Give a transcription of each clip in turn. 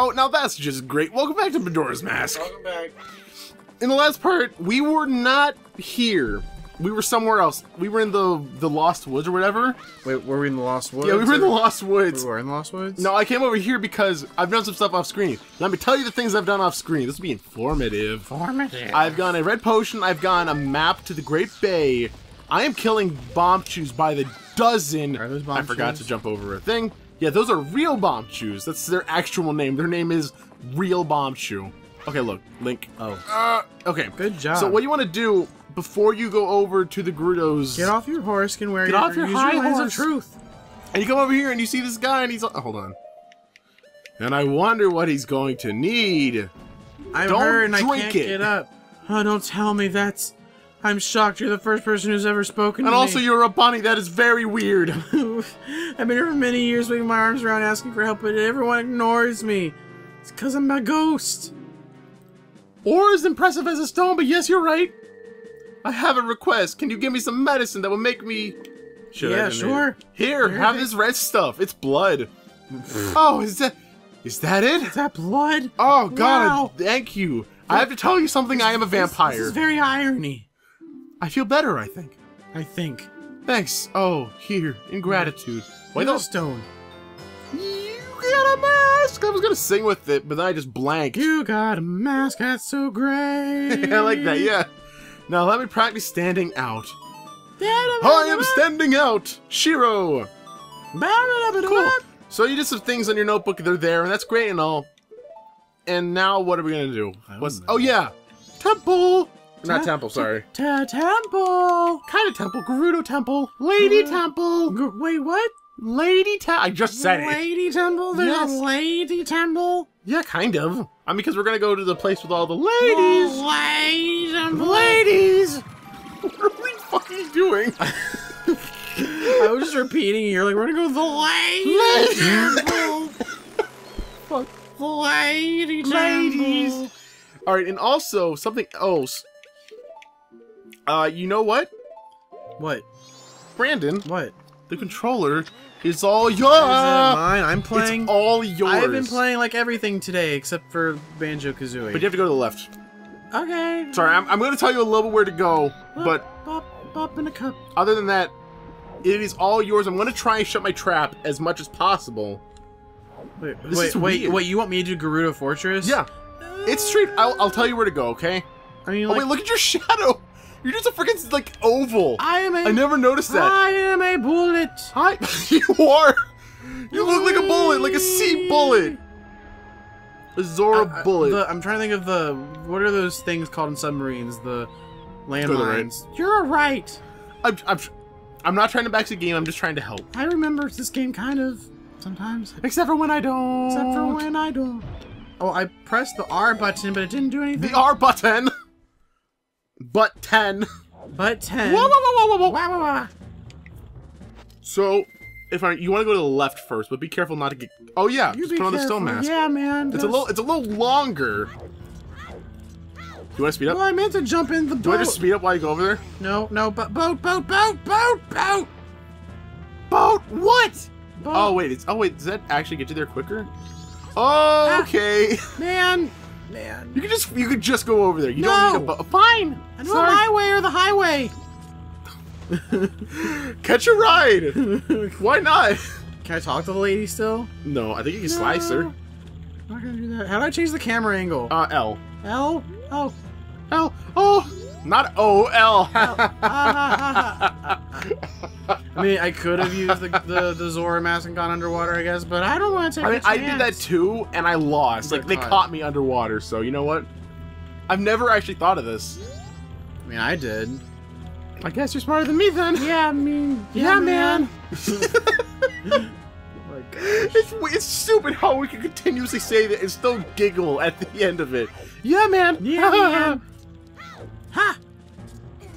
Oh, now that's just great. Welcome back to Majora's Mask. Welcome back. In the last part, we were not here. We were somewhere else. We were in the the Lost Woods or whatever. Wait, were we in the Lost Woods? Yeah, we were in the Lost Woods. We were in the Lost Woods? No, I came over here because I've done some stuff off screen. Let me tell you the things I've done off screen. This will be informative. Formative. I've gone a red potion. I've gone a map to the Great Bay. I am killing Bombchus by the dozen. Are those I forgot Bombchus? to jump over a thing. Yeah, those are real Bombchus. That's their actual name. Their name is Real Bomb Chew. Okay, look, Link. Oh. Uh, okay. Good job. So what you want to do before you go over to the Gerudos? Get off your horse and wear Get your, off your high lens horse. of truth. And you come over here and you see this guy and he's oh, hold on. And I wonder what he's going to need. I've Don't heard and I can't it. get up. Oh, don't tell me that's... I'm shocked you're the first person who's ever spoken to. And to also me. you're a bunny. That is very weird. I've been here for many years waving my arms around asking for help, but everyone ignores me. It's because I'm a ghost. or as impressive as a stone, but yes, you're right. I have a request. Can you give me some medicine that will make me... Shit, I Yeah, didn't sure. Here, Here have this red stuff. It's blood. oh, is that... Is that it? Is that blood? Oh, God, Wow. thank you. I have to tell you something. I am a vampire. This vampire. is very irony, I feel better, I think. I think. Thanks. Oh, here, in gratitude. Wait, no. stone. You got a mask! I was gonna sing with it, but then I just blanked. You got a mask that's so great. I like that, yeah. Now let me practice standing out. I I am standing out! Shiro! Cool. So you did some things on your notebook, they're there, and that's great and all. And now what are we gonna do? What's oh yeah! Temple! Not temple, sorry. Ta temple. Kind of temple, Gerudo temple, Lady Uh, temple, G- Wait, what? Lady temple. I just said it. Lady temple? There's Yes. a lady temple? Yeah, kind of. I mean, because we're gonna go to the place with all the ladies. Oh, lady temple. Ladies! What are we fucking doing? I was just repeating. You're like, we're gonna go to the lady Lady- temple. Fuck. The lady temple. Ladies. All right, and also something else. Uh, you know what, What? Brandon? What? The controller is all yours. Is that mine? I'm playing. It's all yours. I've been playing like everything today except for Banjo Kazooie. but you have to go to the left. okay. Sorry, I'm, I'm going to tell you a little bit where to go, but Pop, pop in a cup. other than that, it is all yours. I'm going to try and shut my trap as much as possible. Wait, This wait, is wait, wait! You want me to do Gerudo Fortress? Yeah, it's straight. I'll, I'll tell you where to go. Okay. I mean, Oh wait, look at your shadow. You're just a freaking like oval. I am a. I never noticed that. I am a bullet. Hi, you are. You look like a bullet, like a sea bullet. A Zora Uh, bullet. the- I'm trying to think of the what are those things called in submarines? The the right. You're right. I'm, I'm, I'm not trying to back the game. I'm just trying to help. I remember this game kind of sometimes, Except for when I don't. except for when I don't. Oh, I pressed the R button, but it didn't do anything. the R button. But ten. But ten. Whoa, whoa, whoa, whoa, whoa, whoa. Wah, wah. So, if I, you want to go to the left first, but be careful not to get. Oh yeah, You just put on the stone mask. Yeah, man. It's a little. It's a little longer. Do you want to speed up? Well, I meant to jump in the boat. Do I just speed up while you go over there? No, no, but boat, boat, boat, boat, boat, Boat. What? boat. Oh wait, it's oh wait, does that actually get you there quicker? Oh, okay. Ah, man, man. You could just you could just go over there. You No. don't need a. Fine. I know Sorry. my way or the highway. Catch a ride. Why not? Can I talk to the lady still? No, I think you can slice her. I'm not gonna do that. How do I change the camera angle? Uh, L. L? Oh. L. Oh, not O. L. I mean, I could have used the, the, the Zora mask and gone underwater, I guess, but I don't want to take I mean, I did that too, and I lost. You Like they caught. me underwater. So you know what? I've never actually thought of this. I mean, I did. I guess you're smarter than me then. Yeah, I mean, Yeah, man. Oh my gosh. It's it's stupid how we can continuously say that and still giggle at the end of it. Yeah, man. Yeah, man. Ha!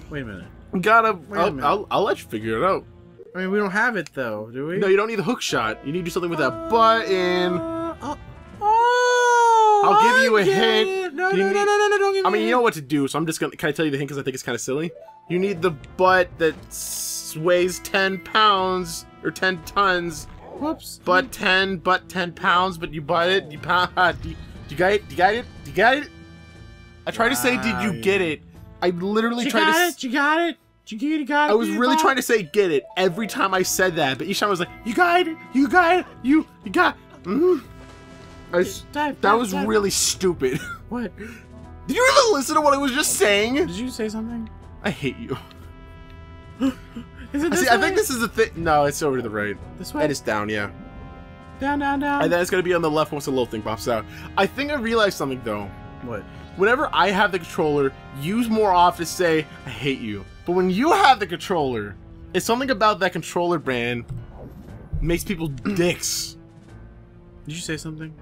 Wait a minute. Gotta. Wait a I'll, minute. I'll, I'll let you figure it out. I mean, we don't have it though, do we? No, you don't need the hook shot. You need to do something with that button. Uh, oh, oh, I'll give you a hint. No, no, no, no, no, no, don't give me I mean, you know what to do, so I'm just gonna. Can I tell you the hint because I think it's kind of silly? You need the butt that weighs 10 pounds or 10 tons Whoops. But 10, but 10 pounds, but you bought it. You, pound, you, you got it? You got it? You got it? I tried to say, did you get it? I literally tried to. You got it. You got it. You got it. I was really trying to say get it every time I said that, but each time I was like, you got it, you got it, you, you got. Mm. I Dive, that was dive. really stupid. What? Did you even listen to what I was just saying? Did you say something? I hate you. Is it See, I think this is the thing. No, it's over to the right. This way. And it's down, yeah. down, down, down. And then it's gonna be on the left once the little thing pops out. I think I realized something though. what? Whenever I have the controller, use more often to say I hate you. But when you have the controller, it's something about that controller brand makes people dicks. Did you say something?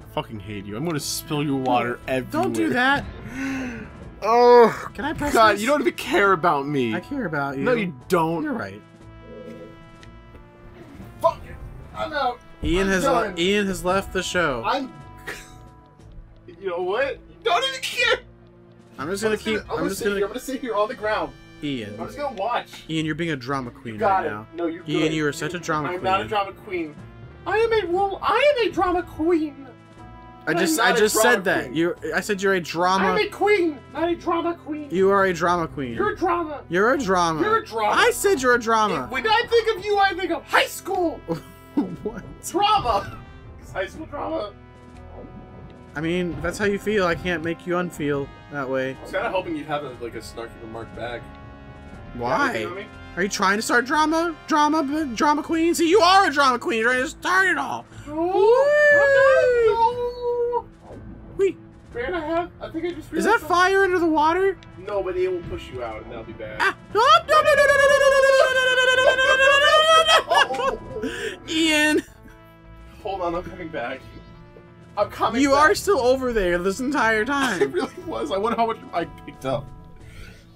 I fucking hate you. I'm gonna spill your water everywhere. Don't do that. Oh Can I press God, this? you don't even care about me. I care about you. No, you don't. You're right. Fuck it. I'm out. Ian I'm has done. Ian has left the show. I'm. You know what? You don't even care. I'm just gonna I'm keep. I'm, I'm gonna just gonna. Here. I'm gonna sit here on the ground. I'm just gonna watch. Ian, you're being a drama queen You got right it. now. No, you're Ian, good. you are such a drama queen. I'm not a drama queen. I am a role. I am a drama queen. I just I just said that. queen. You I said you're a drama. I'm a queen, not a drama queen. You are a drama queen. You're a drama. You're a drama. You're a drama. I said you're a drama. When I think of you, I think of high school what? drama. It's high school drama. I mean, if that's how you feel. I can't make you unfeel that way. I was kind of hoping you'd have a, like a snarky remark back. Why? Are you trying to start drama? Drama? Drama queen? See, you are a drama queen. You're trying to start it all. No, Wait, I have. I think I just. is that fire under the water? No, but it will push you out, and that'll be bad. Ah! Oh, no, no, no, no, no, no, no, no, no, no, no, no, no, no, no, no, no. Ian, Hold on, I'm coming back. I'm coming. you back. are still over there this entire time. really was. I wonder how much I picked up.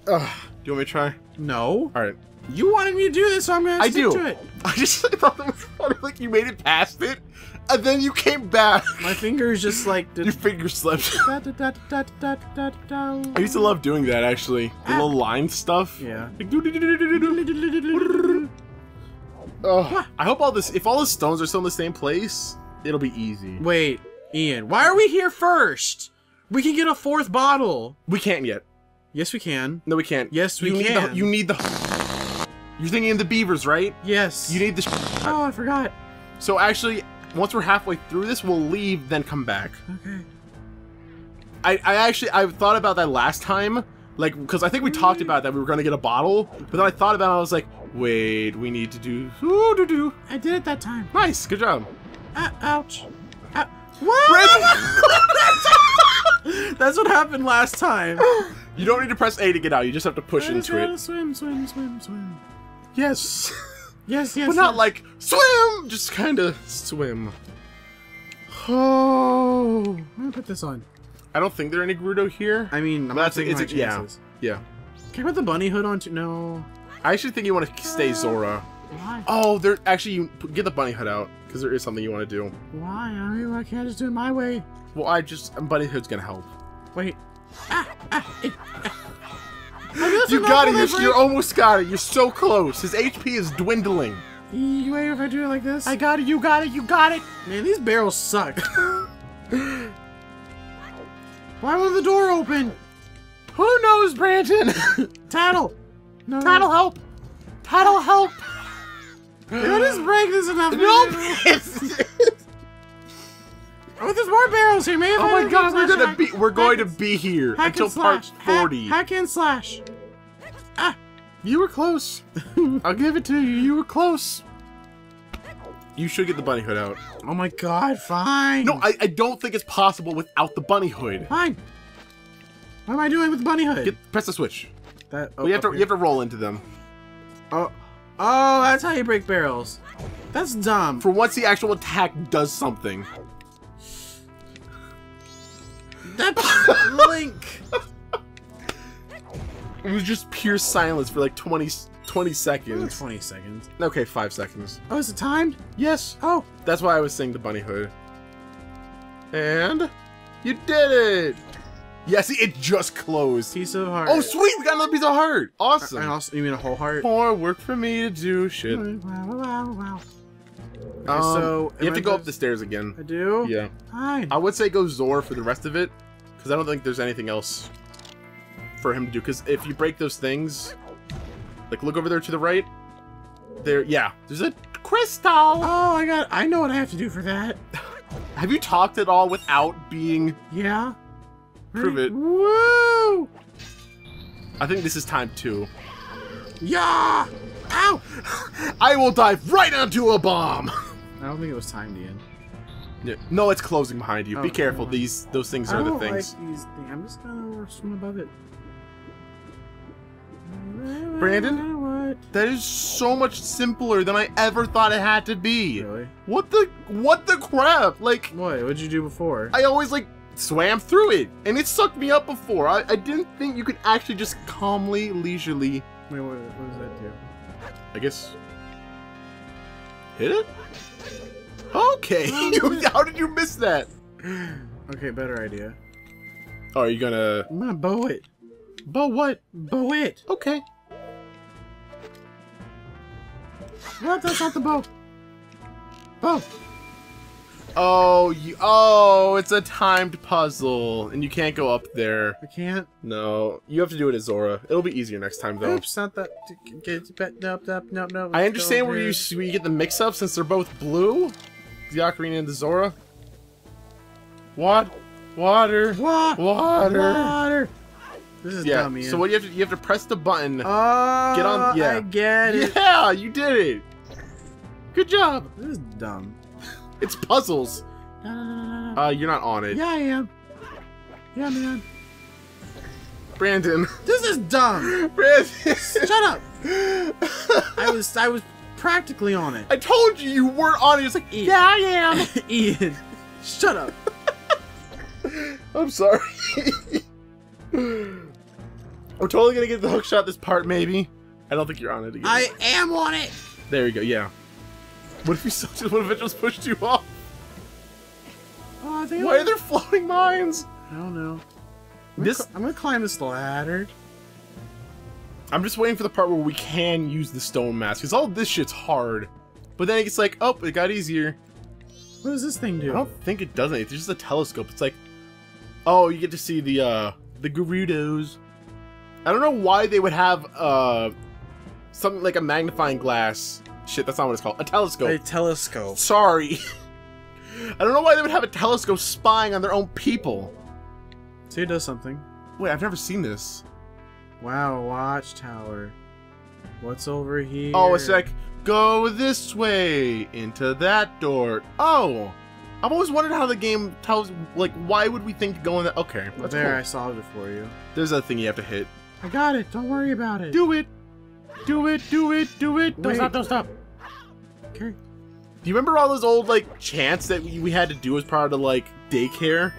Ugh. Do you want me to try? No, All right. you wanted me to do this, so I'm gonna I stick do. to it. I just I thought that was funny. Like you made it past it, and then you came back. My fingers just like. Your finger slipped. I used to love doing that actually. The little line stuff. Yeah. Ugh. I hope all this. If all the stones are still in the same place, it'll be easy. Wait, Ian, why are we here first? We can get a fourth bottle. We can't yet. Yes, we can. No, we can't. Yes, we you Need can. the, you need the. You're thinking of the beavers, right? Yes. You need the. Oh, I forgot. So actually, once we're halfway through this, we'll leave, then come back. Okay. I, I actually I thought about that last time, like because I think we talked about that we were gonna get a bottle, but then I thought about it. I was like, wait, we need to do ooh do do. I did it that time. Nice, good job. Ah, ouch. Ah, what? That's what happened last time. You don't need to press A to get out. You just have to push I into it. Swim, swim, swim, swim. Yes, Yes, yes. but not yes. like swim. Just kind of swim. Oh, I'm gonna put this on. I don't think there are any Gerudo here. I mean, I'm But not that's- taking my it's a- yeah. Yeah, Can I put the bunny hood on too? No. I actually think you want to stay uh, Zora. Why? Oh, there actually you get the bunny hood out because there is something you want to do. Why? I mean, why can't I just do it my way? Well, I just bunny hood's gonna help. Wait. Ah, ah, ah. You got it. You're, you're almost got it. You're so close. His HP is dwindling. You wait if I do it like this. I got it. You got it. You got it. Man, these barrels suck. Why won't the door open? Who knows, Brandon? Tattle. No. That'll help. That'll help. I just break this enough? Nope. Oh, there's more barrels here. Maybe oh my God, we're gonna hack- be. We're going to be here until part slash. Hack- Hack, and slash. Ah. You were close. I'll give it to you. You were close. You should get the bunny hood out. Oh my god, fine. No, I, I don't think it's possible without the bunny hood. Fine. What am I doing with the bunny hood? Get, press the switch. that. Well, you have to you have to roll into them. Oh, oh, that's how you break barrels. That's dumb. For once, the actual attack does something. That's Link. It was just pure silence for like 20, 20 seconds. Twenty seconds. Okay, five seconds. Oh, is it timed? Yes. Oh, That's why I was saying the bunny hood. And you did it. Yeah, see, it just closed. piece of heart. Oh, sweet, we got another piece of heart. Awesome. And also, you mean a whole heart? More work for me to do. Shit. Wow, wow, wow. Um, so you have am to go up the stairs again. I do. Yeah. Fine. I would say go Zor for the rest of it, because I don't think there's anything else for him to do. Because if you break those things, like look over there to the right, there, yeah, there's a crystal. Oh, I got. I know what I have to do for that. Have you talked at all without being? Yeah. Prove it. Woo! I think this is time two. Yeah. Ow! I will dive right onto a bomb. I don't think it was timed, Ian. Yeah. No, it's closing behind you. Be Oh, careful. oh. These those things I are the don't things. like these things. I'm just gonna swim above it. Brandon? That is so much simpler than I ever thought it had to be. Really? What the what the crap? Like What? What'd you do before? I always like swam through it, and it sucked me up before. I, I didn't think you could actually just calmly, leisurely. Wait, what, what does that do? I guess hit it. Okay, how did you miss that? Okay, better idea. Oh, are you gonna? I'm gonna bow it. But what? Bow it. Okay. What? That's not the bow. Bow. Oh, you, oh, it's a timed puzzle, and you can't go up there. I can't. No, you have to do it as Zora. It'll be easier next time, though. Oops, not that. Nope, nope, nope, nope. I understand where you where you get the mix-up since they're both blue, the Ocarina and the Zora. What? Water. What? Water. Water. This is Yeah. dumb, Ian. So what do you have to you have to press the button. Oh, Get on- yeah. I get it. yeah, you did it. Good job. This is dumb. It's puzzles. No, no, no, no. Uh, you're not on it, yeah, I am. Yeah, man. Brandon. This is dumb. Brandon. Shut up. I was, I was practically on it. I told you you weren't on it. It's like, yeah, I am. Ian, shut up. I'm sorry. We're totally gonna get the hook shot this part, maybe. I don't think you're on it again. I am on it. There you go. Yeah. What if you just what if it just pushed you off? Oh, they Why are there floating mines? I don't know. I'm This- gonna, I'm gonna climb this ladder. I'm just waiting for the part where we can use the stone mask because all this shit's hard. But then it's like, oh, it got easier. What does this thing do? I do? don't think it does anything. It's just a telescope. It's like, oh, you get to see the uh the Gerudos. I don't know why they would have uh something like a magnifying glass. Shit, that's not what it's called. A telescope. A telescope. Sorry. I don't know why they would have a telescope spying on their own people. See, it does something. Wait, I've never seen this. Wow, watchtower. What's over here? Oh, it's like, go this way, into that door. Oh! I've always wondered how the game tells, like, why would we think to go in that? Okay, that's there, I cool. solved it for you. There's a thing you have to hit. I got it. Don't worry about it. Do it! Do it, do it, do it! Don't Wait. stop, don't stop! Okay. Do you remember all those old, like, chants that we, we had to do as part of, like, daycare?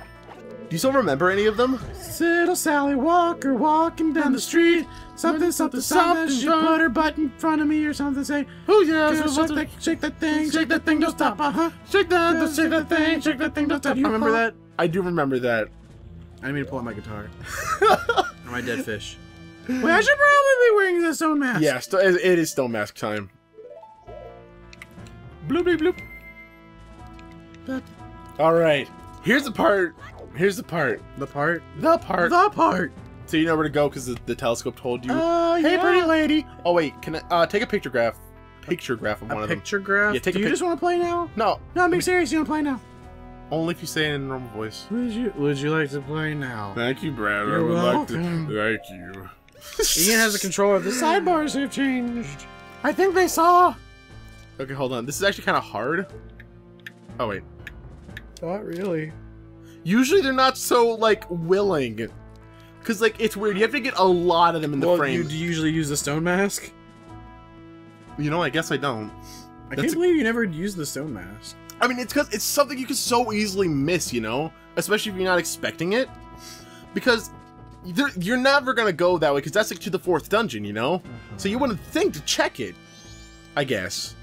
Do you still remember any of them? Little Sally Walker walking down the street. Something, something, something. She put her butt in front of me or something. Say, Oh, yeah, "Cause shake that, shake that thing, shake that thing, don't stop, uh huh. Shake that, Shake that thing, shake that thing, don't stop. Do You remember that? I do remember that. I didn't to pull out my guitar. or my dead fish. Wait, I should probably be wearing this own mask. Yeah, st- it it is stone mask time. Bloop bloop bloop. That, All right, here's the part. Here's the part. the part. The part. The part. So you know where to go because the, the telescope told you. Oh, hey, yeah. pretty lady. Oh wait, can I uh, take a picture graph? Picture graph of one of them. picture graph? Yeah, take Do a you just want to play now? No, No, I'm being serious. You want to play now? only if you say it in a normal voice. Would you Would you like to play now? Thank you, Brad. You're I would welcome. like to. Thank you. Ian has a controller. The sidebars have changed. I think they saw. Okay, hold on. This is actually kind of hard. Oh wait. Not really. Usually they're not so like willing. Cause like it's weird. You have to get a lot of them in the well, frame. you you usually use the stone mask? You know, I guess I don't. I That's can't believe you never used the stone mask. I mean, it's because it's something you can so easily miss, you know, especially if you're not expecting it, because you're, you're never gonna go that way because that's like to the fourth dungeon, you know. So you wouldn't think to check it. I guess.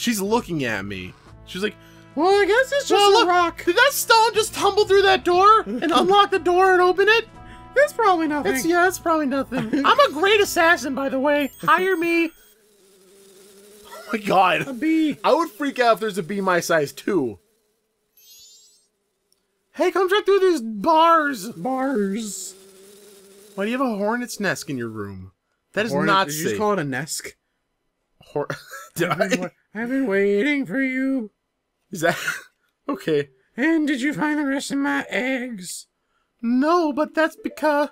She's looking at me. She's like, Well, I guess it's just Well, a rock. "Did that stone just tumble through that door and unlock the door and open it?" It's probably nothing. It's yeah, it's probably nothing. I'm a great assassin, by the way. Hire me. Oh my god. A bee. I would freak out if there's a bee my size too. Hey, come check through these bars. Bars. Why do you have a hornet's nest in your room? That is Hornet- not Did you just call it a nest? Hor- Did I've been, I? wa- I've been waiting for you. Is that okay? And did you find the rest of my eggs? No, but that's because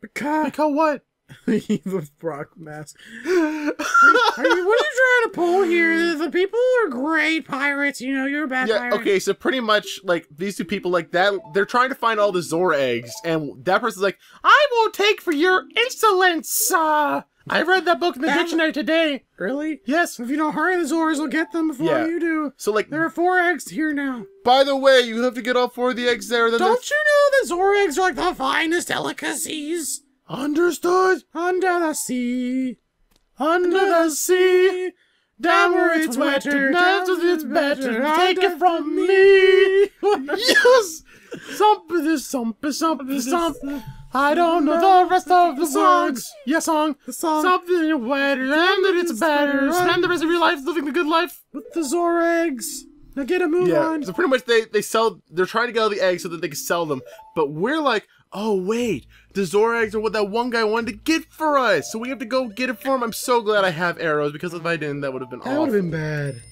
Because because what? the Brock mask. Are you, what are you trying to pull here? The people are great pirates. You know, you're a bad Yeah, pirate. okay, so pretty much like these two people like that they're trying to find all the Zora eggs and that person's like, I won't take for your insolence. Uh, I read that book in the That- dictionary today. Really? Yes. If you don't hurry, the Zoras will get them before Yeah. you do. So like There are four eggs here now. by the way, you have to get all four of the eggs there. Then Don't you know that Zora eggs are like the finest delicacies? Understood. Under the sea. Under the sea. Down where it's wetter, down where it's better. Take it from me. yes. Something, something, something, something. I don't know the rest of the songs. Yeah, song. The song Something wetter, and that it's better. Spend the rest of your life living the good life. with the Zora eggs. Now get a move Yeah. on. So pretty much they they sell. They're trying to get all the eggs so that they can sell them. But we're like, oh wait, the Zora eggs are what that one guy wanted to get for us. So we have to go get it for him. I'm so glad I have arrows because if I didn't, that would have been That would have been bad.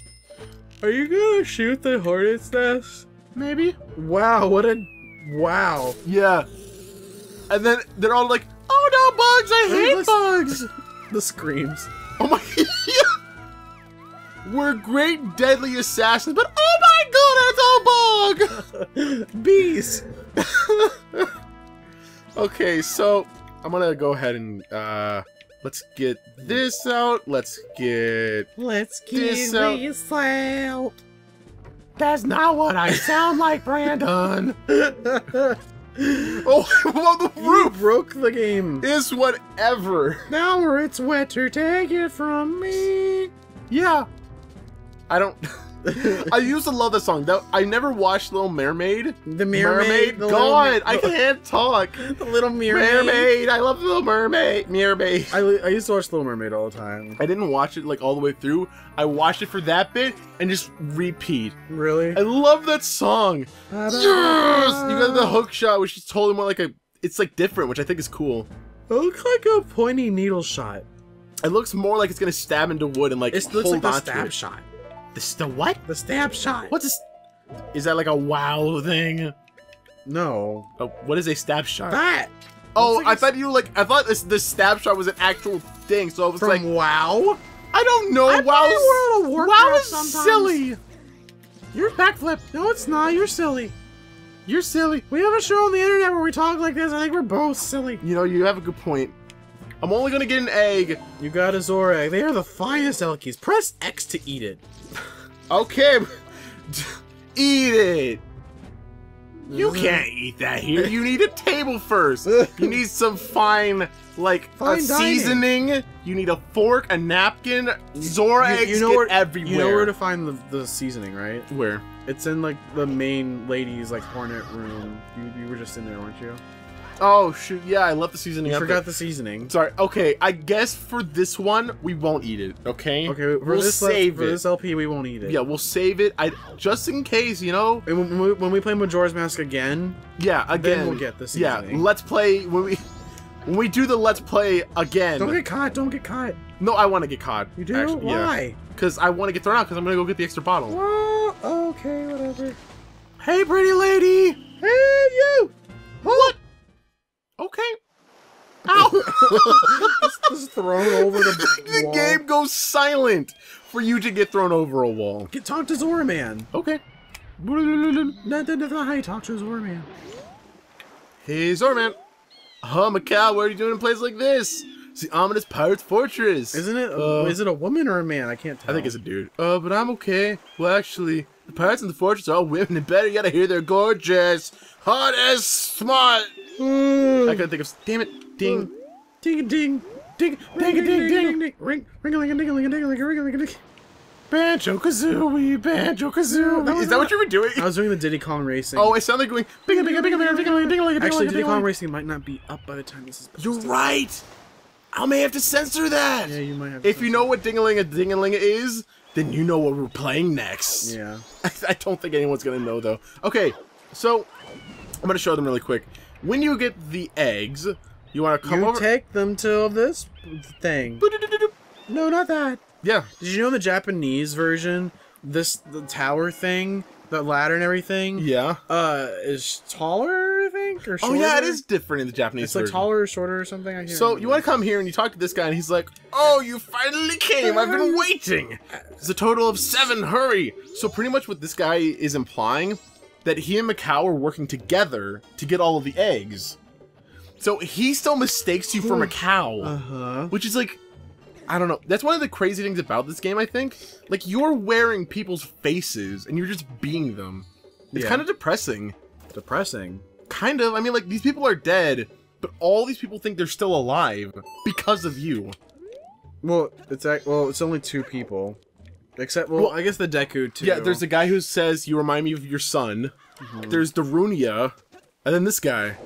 Are you gonna shoot the hornet's nest? Maybe. Wow, what a wow. Yeah. And then they're all like, oh no, bugs! I hate bugs. The screams. Oh my. We're great deadly assassins, but oh my god, it's a bug! Bees. Okay, so I'm gonna go ahead and uh let's get this out. Let's get Let's This get out. this out. That's not what I sound like, Brandon. oh, well, the You broke the game. is whatever. Now where it's wetter, take it from me. Yeah. I don't I used to love that song. That I never watched Little Mermaid. The mermaid. the God, I can't talk. The little mermaid. Mermaid. I love Little Mermaid. Mermaid. I, I used to watch Little Mermaid all the time. I didn't watch it like all the way through. I watched it for that bit and just repeat. Really? I love that song. Yes! You got the hook shot, which is totally more like a. It's like different, which I think is cool. It looks like a pointy needle shot. It looks more like it's gonna stab into wood and like It looks like the onto stab shot. The, the what? The stab shot. What's this? Is that like a wow thing? No. Oh, what is a stab shot? That. oh, looks like I a- thought you like. I thought this this stab shot was an actual thing. So I was From like, WoW? I don't know. I wow, World of Warcraft wow is sometimes. silly. You're backflip. No, it's not. You're silly. You're silly. We have a show on the internet where we talk like this. I think we're both silly. You know, you have a good point. I'm only gonna get an egg. You got a Zora egg. They are the finest Elkies. Press X to eat it. Okay, eat it. You Mhm. can't eat that here. You need a table first. You need some fine, like Fine dining. seasoning. You need a fork, a napkin. Zora eggs get where, everywhere. You know where to find the, the seasoning, right? Where? It's in like the main ladies like hornet room. You, you were just in there, weren't you? Oh shoot! Yeah, I left the seasoning. You forgot the seasoning. Sorry. Okay, I guess for this one we won't eat it. Okay. Okay, for we'll this save for it. this LP we won't eat it. Yeah, we'll save it. I just in case, you know. And when we, when we play Majora's Mask again, Yeah, again. then we'll get the seasoning. Yeah, let's play when we when we do the let's play again. don't get caught. Don't get caught. No, I want to get caught. You do? actually, Why? Because I want to get thrown out because I'm gonna go get the extra bottle. Well, okay, whatever. Hey, pretty lady. Hey, you! What? Okay. Ow! Just thrown over the, the wall. game goes silent for you to get thrown over a wall. Get talk to Zora Man. Okay. Not, that's you talk to Zora Man. Hey, Zorman. Huh, Mikau, what are you doing in a place like this? It's the ominous pirate's fortress. Isn't it? Uh, is it a woman or a man? I can't tell. I think it's a dude. Uh, but I'm okay. Well, actually, the pirates in the fortress are all women, and better yet, I hear they're gorgeous, hot as smart. I couldn't think of. Damn it! Ding. Ding ding ding ding ding ding ding ding ring ring a ling a ding a ling a ding a ling a ring a ling a ding. Banjo Kazooie, Banjo Kazooie. Is that what you were doing? I was doing the Diddy Kong racing. Oh, it sounded like going. Binga, binga, binga, binga, binga, binga, binga, actually, Diddy. Kong racing might not be up by the time this is. You're right. I may have to censor that. Yeah, you might have. If you know what Dingaling a Dingaling is, then you know what we're playing next. Yeah. I don't think anyone's gonna know though. Okay, so I'm gonna show them really quick. When you get the eggs, you want to come you over. take them to this thing. No, not that. Yeah. Did you know in the Japanese version, this the tower thing, the ladder and everything, Yeah. uh, is taller? I think or shorter. Oh yeah, it is different in the Japanese. Version. It's like version. taller or shorter or something. I can't So remember. you want to come here and you talk to this guy and he's like, "Oh, you finally came! I've been waiting. It's a total of seven. Hurry!" So pretty much what this guy is implying that he and Mikau are working together to get all of the eggs. So he still mistakes you for Mikau, Uh huh. which is like, I don't know. That's one of the crazy things about this game. I think like you're wearing people's faces and you're just being them. It's Yeah. kind of depressing. Depressing. Kind of. I mean, like these people are dead, but all these people think they're still alive because of you. Well, it's well, it's only two people, except well, Well, I guess the Deku too. Yeah, there's a guy who says you remind me of your son. Mm-hmm. There's Darunia, and then this guy.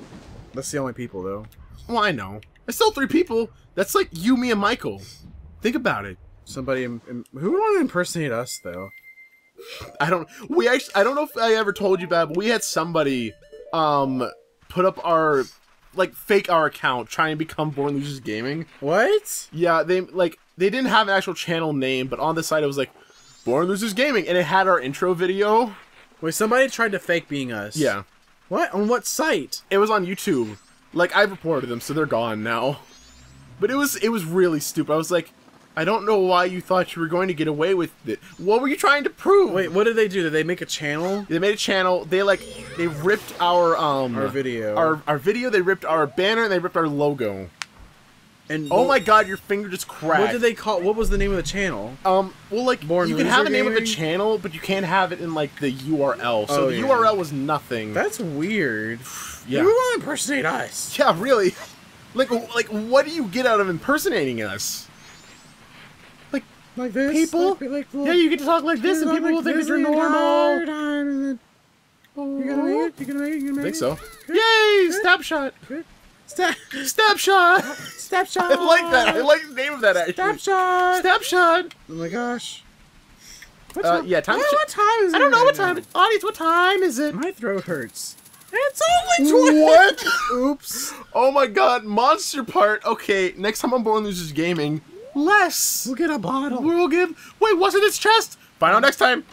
That's the only people though. Well, I know. It's still three people. That's like you, me, and Michael. Think about it. Somebody who would want to impersonate us though. I don't. We actually. I don't know if I ever told you that, but we had somebody, um, put up our, like, fake our account, try and become Born Losers Gaming. What? Yeah, they like they didn't have an actual channel name, but on the site it was like Born Losers Gaming, and it had our intro video. Wait, somebody tried to fake being us. Yeah, What? On what site? it was on YouTube. Like I reported them, so they're gone now. But it was it was really stupid. I was like, I don't know why you thought you were going to get away with it. What were you trying to prove? Wait, what did they do? Did they make a channel? They made a channel. They like they ripped our um Our video. our our video. They ripped our banner and they ripped our logo. And Oh what- my god, your finger just cracked. What did they call? What was the name of the channel? Um, well, like Born you can have the name of the Gaming? channal, but you can't have it in like the URL. So Oh, the yeah. URL was nothing. That's weird. yeah, Who would want to impersonate us? yeah, really. Like, like, what do you get out of impersonating us? Like like this? People? Like, like, Yeah, you get to talk like this, and people will think that you're normal. You gonna make it? You gonna make it? You gonna I make think it? so. Yay! Stab shot. Step, Stab shot. step shot. I like that. I like the name of that actually. Step shot. Stab shot. Oh my gosh. What's Uh, yeah, time What, what time is it? I don't know right what now? time. Audience, what time is it? My throat hurts. It's only twenty. What? Oops. oh my god, monster part. Okay, next time on Born Losers Gaming, less. We'll get a bottle. We'll give. Wait, what's in this chest? Find out next time.